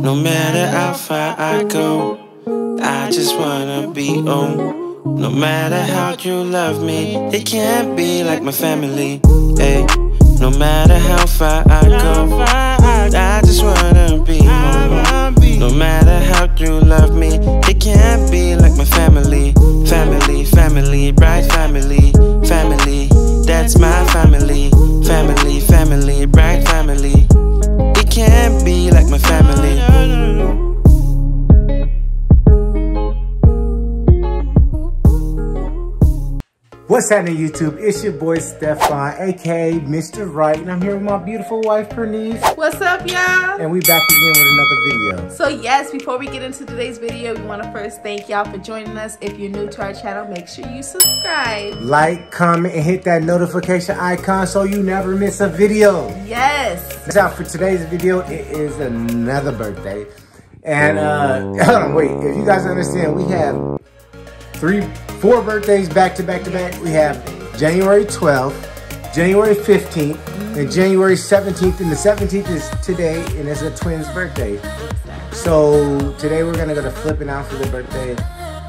No matter how far I go, I just wanna be home. No matter how you love me, it can't be like my family. Hey, no matter how far I go, I just wanna be home. No matter how you love me, it can't be like my family. Family, family, bright family, family. That's my family. What's happening, YouTube? It's your boy Stefon, aka Mr. Wright, and I'm here with my beautiful wife, Prenise, What's up, y'all? and we back again with another video. So yes, before we get into today's video, we want to first thank y'all for joining us. If you're new to our channel, make sure you subscribe. Like, comment, and hit that notification icon so you never miss a video. Yes. Now, for today's video, it is another birthday. And, uh, hold on, wait, if you guys understand, we have three, four birthdays back to back to back. We have January 12th, January 15th, and January 17th. And the 17th is today, and it's a twin's birthday. So today we're gonna go to Flip N Out for the birthday.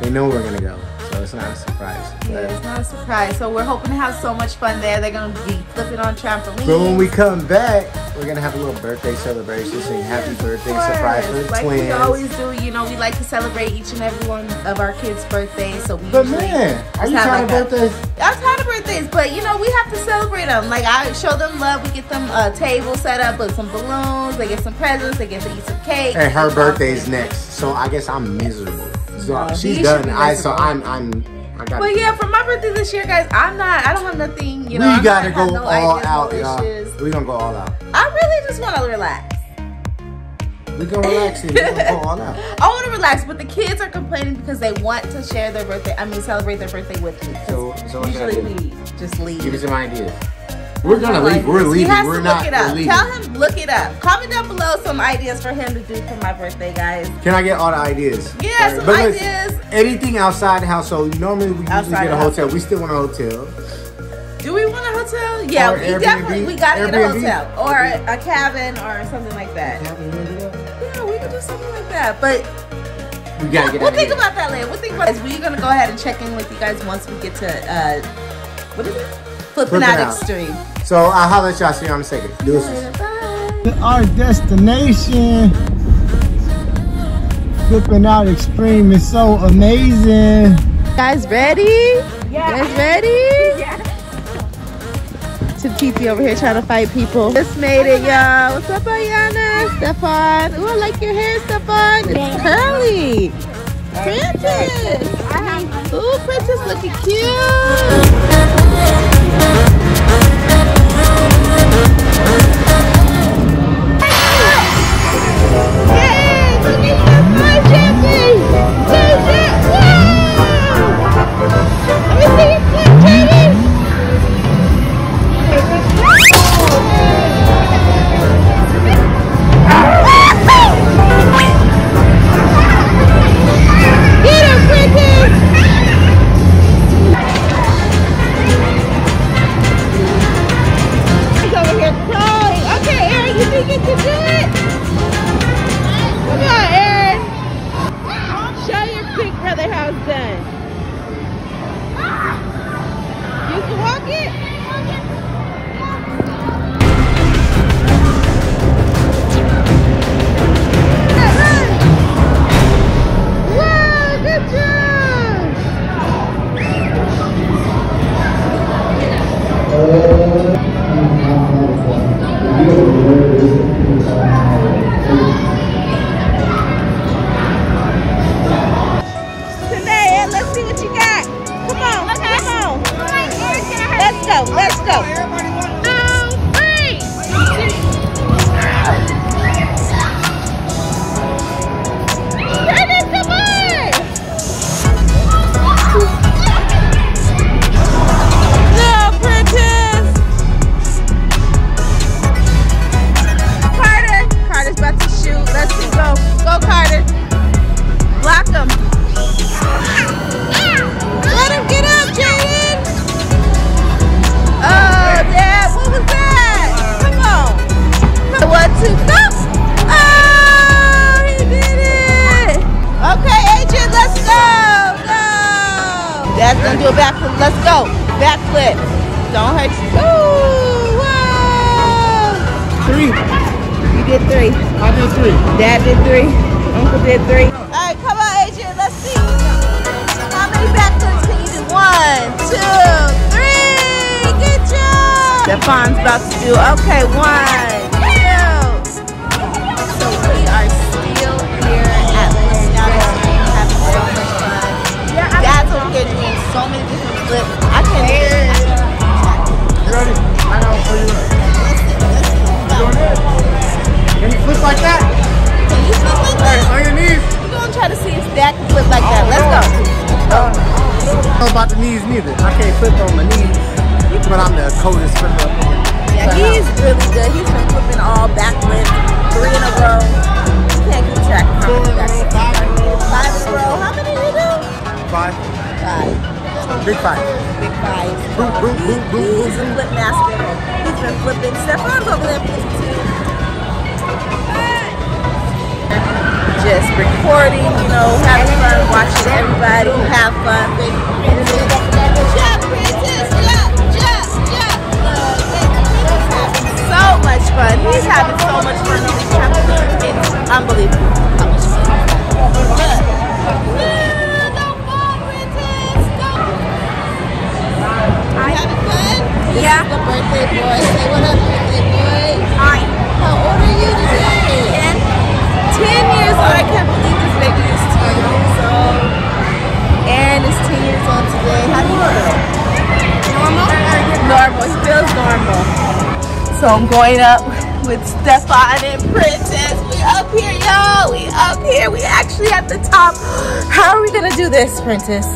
They know we're gonna go, so it's not a surprise. Yeah, it's not a surprise. So we're hoping to have so much fun there. They're gonna be flipping on trampolines. But when we come back, we're gonna have a little birthday celebration, sing happy birthday surprise for the like twins. we always do, you know, we like to celebrate each and every one of our kids' birthdays. So we But man, are you trying like to a- birthdays? I'm tired of birthdays, but you know, we have to celebrate them. Like I show them love. We get them a table set up with some balloons. They get some presents. They get to eat some cake. And her birthday's next, so I guess I'm miserable. So No, she's done. I so. I'm I'm I got. But yeah, for my birthday this year, guys, I'm not. I don't have nothing. You know, we I'm gotta not, go no all out, y'all. We gonna go all out. I really just want to relax. We gonna relax and we gonna go all out. I want to relax, but the kids are complaining because they want to share their birthday. I mean, celebrate their birthday with me. So- so what should I usually we just leave. Give me some ideas. We're gonna leave. We're leaving. We're to not. it We're up. leaving. Tell him look it up. Comment down below some ideas for him to do for my birthday, guys. Can I get all the ideas? Yeah, some But ideas. Anything outside the house. So normally we usually Outside get a hotel. We still want a hotel. Do we want a hotel? Yeah, Or we Airbnb? definitely we gotta get a hotel or a cabin or something like that. Yeah, we can do that. Yeah, we could do something like that. But We gotta we'll, get we'll think about that later. We'll think about this. We're gonna go ahead and check in with you guys once we get to uh, what is it? Flipping, Flipping out, out. extreme. So I'll holler at y'all. See you in a second. Deuces. Bye. Our destination, Flip N Out Xtreme is so amazing. Guys ready? Yeah. Guys ready? Yeah. To Titi over here trying to fight people. Just made it, y'all. What's up, Aiyanna? Stefon. Ooh, I like your hair, Stefon. It's curly. Prentice. Ooh, Prentice looking cute. Dad did three. Uncle did three. All right, come on, Adrian. Let's see. How many backflips can you do? One, two, three. Good job. Stefon's about to do. Okay, one, coldest flipper. Yeah, he's really good. He's been flipping all backflips, three in a row. You can't keep track of how many in a row, backflips. five in a row. Five in a row. How many you do? Five. Five. Big five. Big five. Boom, boom, boom, boom, boom, He's a flip master. He's been flipping. Stefon's over there flipping too. Just recording, you know, having fun, watching everybody have fun. Big fun. He's having so much fun on. It's unbelievable how much fun So I'm going up with Stefon and Prentice. We up here, y'all. We up here. We actually at the top. How are we gonna do this, Prentice?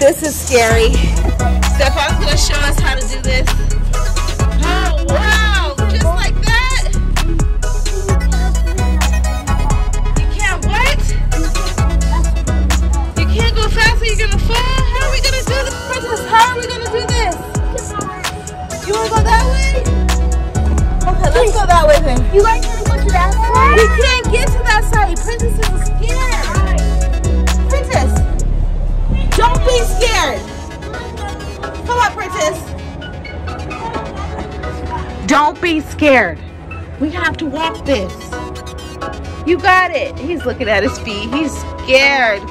This is scary. Stefon's gonna show us how to do this. Oh wow! Just like that. You can't what? You can't go you're gonna fall? How are we gonna do this? Prentice, how are we gonna do this? You wanna go that way? You guys want to go to that We can't get to that side. Prentice is scared. Prentice, don't be scared. Come on, Prentice. Don't be scared. We have to walk this. You got it. He's looking at his feet. He's scared.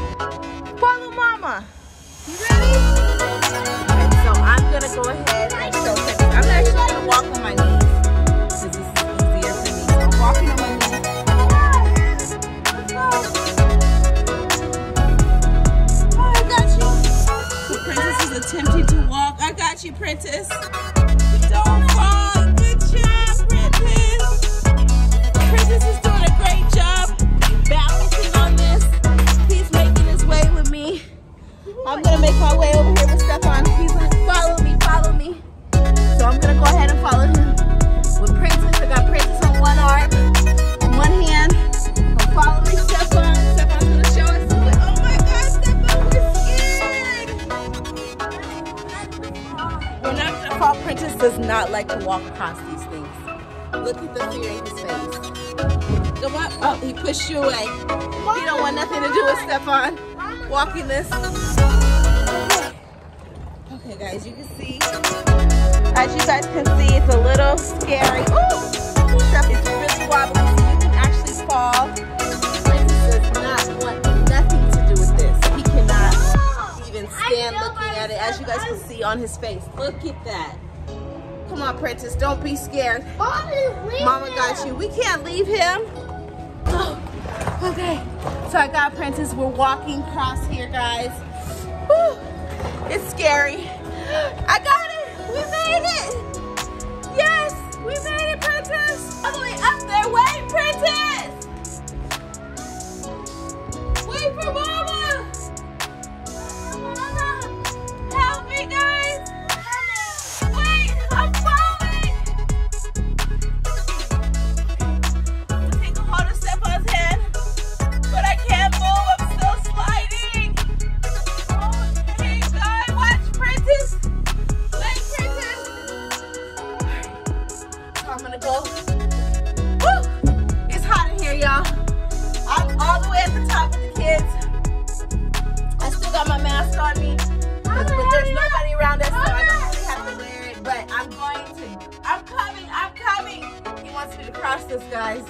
I'm gonna make my way over here with Stefon. He's like, follow me, follow me. So I'm gonna go ahead and follow him. With Prentice, I got Prentice on one arm, on one hand. I'm Stefon. Stefon's gonna show us. Oh my God, Stefon, we're scared. We're not gonna. Prentice does not like to walk across these things. Look at the fear in his face. Come up. Oh, he pushed you away. He don't want nothing to do with Stefon walking this. Okay, guys, you can see. As you guys can see, it's a little scary. Ooh, stuff is really wobbly, so you can actually fall. Prentice does not want nothing to do with this. He cannot even stand looking at it, as you guys can see on his face. Look at that. Come on, Prentice, don't be scared. Mama got you. We can't leave him. Oh, okay. So I got Prentice. We're walking across here, guys. Whew. It's scary. I got it. We made it. Yes, we made it, Prentice. Oh, All the way up there. Wait, Prentice. got my mask on me. But there's nobody around us, so I don't really have to wear it. But I'm going to. I'm coming. I'm coming. He wants me to cross this, guys.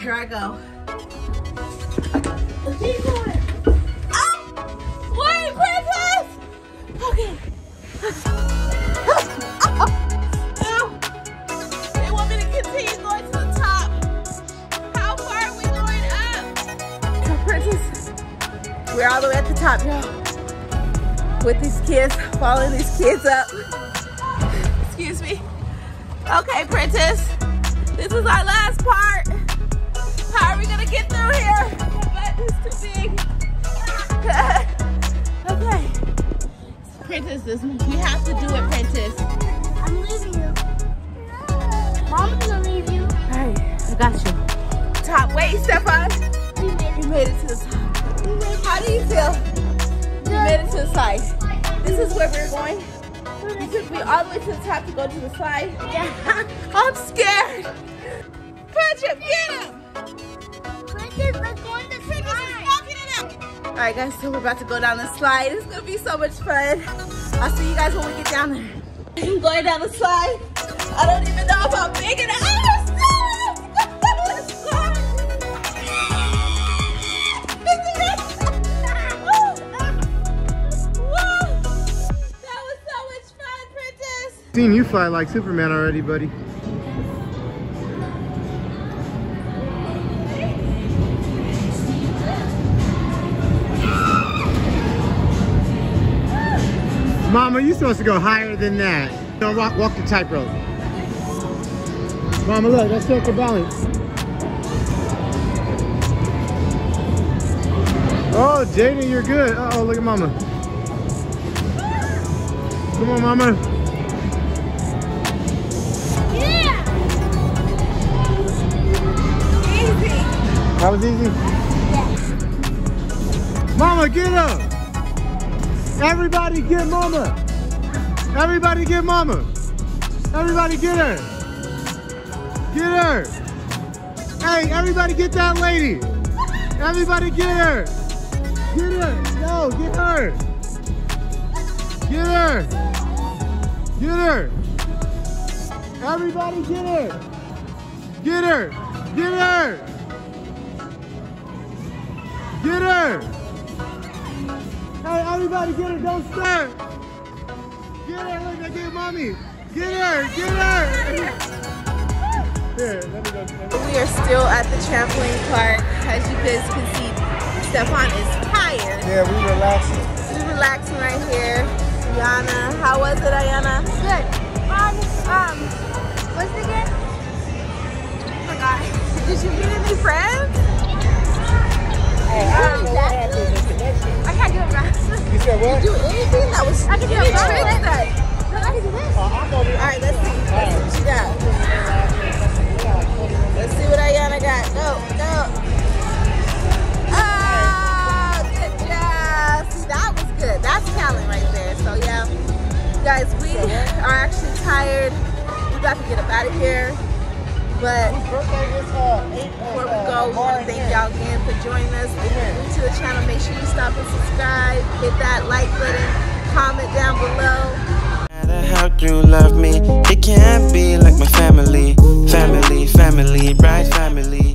Here I go. Oh! Wait, Prentice! Okay. We're all the way at the top, y'all. With these kids, following these kids up. Excuse me. Okay, Prentice. This is our last part. How are we gonna get through here? My butt is too big. okay. Prentice, this, we have to do it, Princess. I'm leaving you. Mom's gonna leave you. Alright, I got you. Top, wait, Stefon. We made You it. made it to the top. We made How do you feel? You made it to the side. This is where we're going. You took me all the way to the top to go to the slide. Yeah. I'm scared. Punch him, get him. Prentice, let's go on the slide. All right, guys, so we're about to go down the slide. It's gonna be so much fun. I'll see you guys when we get down there. I'm going down the slide. I don't even know if I'm big enough. Seen you fly like Superman already, buddy. Mama, you're supposed to go higher than that. Don't walk, walk the tightrope. Mama, look, that's circle balance. Oh, Jaden, you're good. Uh oh, look at Mama. Come on, Mama. That was easy? Mama, get up! Everybody get mama! Everybody get mama! Everybody get her! Get her! Hey, everybody get that lady! Everybody get her! Get her! No, get her! Get her! Get her! Everybody get her! Get her! Get her! Get her! Hey, everybody get her, don't start! Get her, look, I get mommy! Get her, get her! Here, let me go. We are still at the trampoline park. As you guys can see, Stefon is tired. Yeah, we relaxing. He's relaxing right here. Aiyanna, how was it, Aiyanna? Good. Um, um, what's it again? Forgot. Did you meet any friends? I can't do it right. You? Do anything that was I can do any tricks? I can do this. Uh, I'm All right, let's see. Let's see what got. Let's see what Aiyanna got. Go, go. Oh, good job. See, that was good. That's talent right there. So yeah, guys, we are actually tired. We got to get up out of here. But before we go, want to thank y'all again for joining us. If you're new to the channel, make sure you stop and subscribe. Hit that like button. Comment down below. How you love me, it can't be like my family. Family, family, Wright family.